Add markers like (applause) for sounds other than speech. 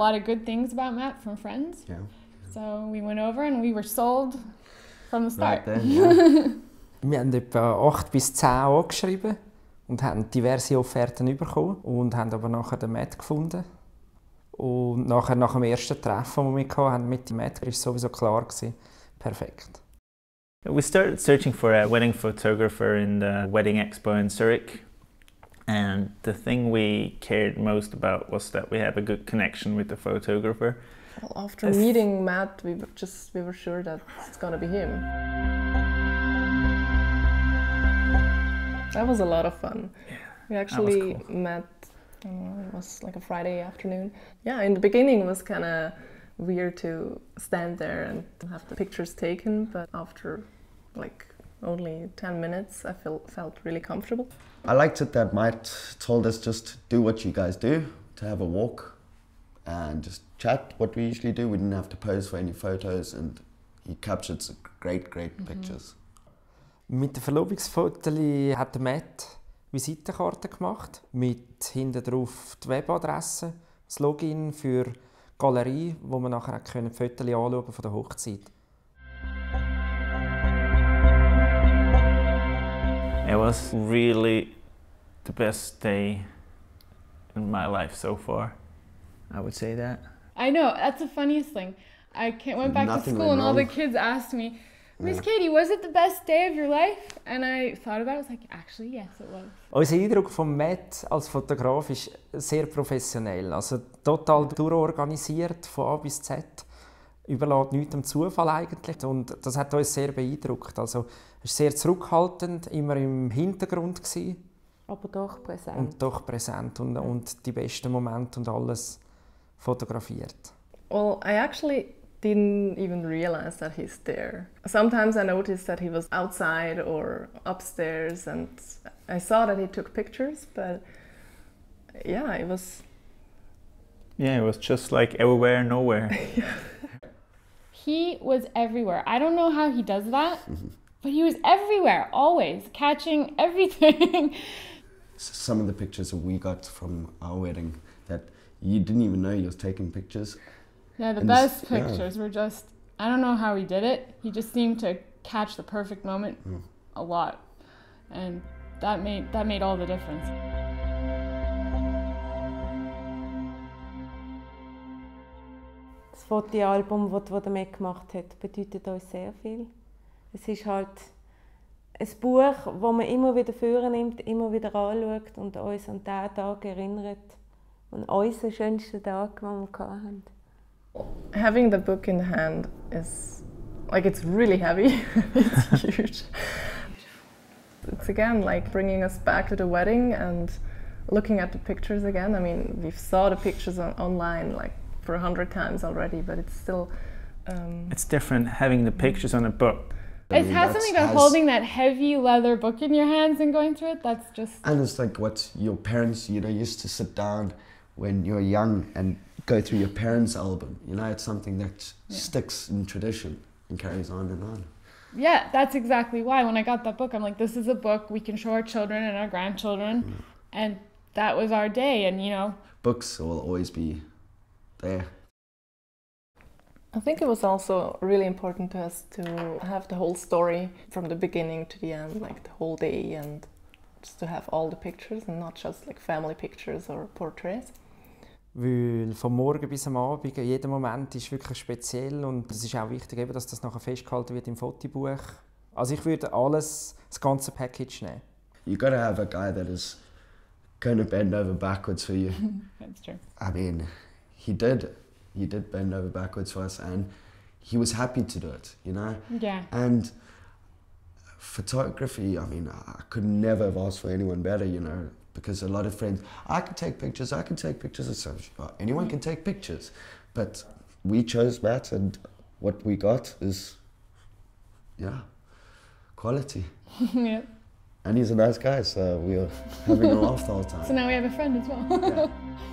heard of a lot of good things about Matt from friends. Yeah. So we went over and we were sold from the start. Right then, (laughs) yeah. Wir haben etwa 8 bis 10 angeschrieben und haben diverse Offerten bekommen und haben aber nachher den Matt gefunden. Und nachher, nach dem ersten Treffen, das wir hatten mit dem Matt, war sowieso klar, gewesen, perfekt. We started searching for a wedding photographer in the Wedding Expo in Zurich. And the thing we cared most about was that we have a good connection with the photographer. Well, after If- meeting Matt, we were just we were sure that it's gonna be him. That was a lot of fun. Yeah, We actually cool. met. Know, it was like a Friday afternoon. Yeah, in the beginning it was kind of weird to stand there and have the pictures taken, but after like only 10 minutes, I felt felt really comfortable. I liked it that Matt told us just do what you guys do, to have a walk and just chat what we usually do. We didn't have to pose for any photos and he captured some great, great mm-hmm. pictures. Mit dem Verlobungsfoto hat der Matt Visitenkarte gemacht, mit hinten drauf die Webadresse, das Login für die Galerie, wo man nachher auch können die Fotos anschauen von der Hochzeit. It was really the best day in my life so far. I would say that. I know, that's the funniest thing. I can't, went back Nothing to school and all the kids asked me, Miss Yeah. Katie, was it the best day of your life? And I thought about it, I was like, actually, yes, it was. Oh, Unser Eindruck von Matt als Fotograf ist sehr professionell. Also total durchorganisiert von A bis Z. Überlässt nichts dem Zufall eigentlich. Und das hat uns sehr beeindruckt. Also er ist sehr zurückhaltend, immer im Hintergrund gewesen, Aber doch präsent. und doch präsent und, und die besten Momente und alles fotografiert. Well, I actually didn't even realize that he's there. Sometimes I noticed that he was outside or upstairs, and I saw that he took pictures, but yeah, it was. Yeah, it was just like everywhere, nowhere. (laughs) He was everywhere. I don't know how he does that, but he was everywhere, always, catching everything. (laughs) Some of the pictures that we got from our wedding that you didn't even know you was taking pictures. yeah, the And this- best yeah. pictures were just, I don't know how he did it. He just seemed to catch the perfect moment Mm. a lot. And that made, that made all the difference. Fotoalbum, das, das der Mac gemacht hat, bedeutet uns sehr viel. Es ist halt ein Buch, das man immer wieder vornimmt, immer wieder anschaut und uns an diesen Tag erinnert. An unseren schönsten Tag, den wir hatten. Having the book in the hand is like it's really heavy. (laughs) it's huge. It's again like bringing us back to the wedding and looking at the pictures again. I mean, we've saw the pictures on, online like for a hundred times already, but it's still. Um, It's different having the pictures on a book. I It mean, has something about holding that heavy leather book in your hands and going through it. That's just And it's like what your parents, you know, used to sit down when you're young and go through your parents' album. You know, it's something that Yeah. sticks in tradition and carries on and on. yeah. That's exactly why when I got that book, I'm like, this is a book we can show our children and our grandchildren, and that was our day. And you know, Books will always be there. I think it was also really important to us to have the whole story from the beginning to the end, like the whole day, and just to have all the pictures and not just like family pictures or portraits. Weil vom Morgen bis am Abend, jeder Moment ist wirklich speziell und es ist auch wichtig, eben, dass das nachher festgehalten wird im Fotobuch. Also ich würde alles, das ganze Package nehmen. You got to have a guy that is going to bend over backwards for you. (laughs) that's true. I mean, he did. He did bend over backwards for us, and he was happy to do it. You know. Yeah. And photography, I mean, I could never have asked for anyone better, you know, because a lot of friends, I can take pictures, I can take pictures, and so uh, anyone can take pictures. But we chose Matt, and what we got is, yeah, quality. (laughs) yeah. And he's a nice guy, so we were having a laugh the whole time. So now we have a friend as well. Yeah. (laughs)